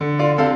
Música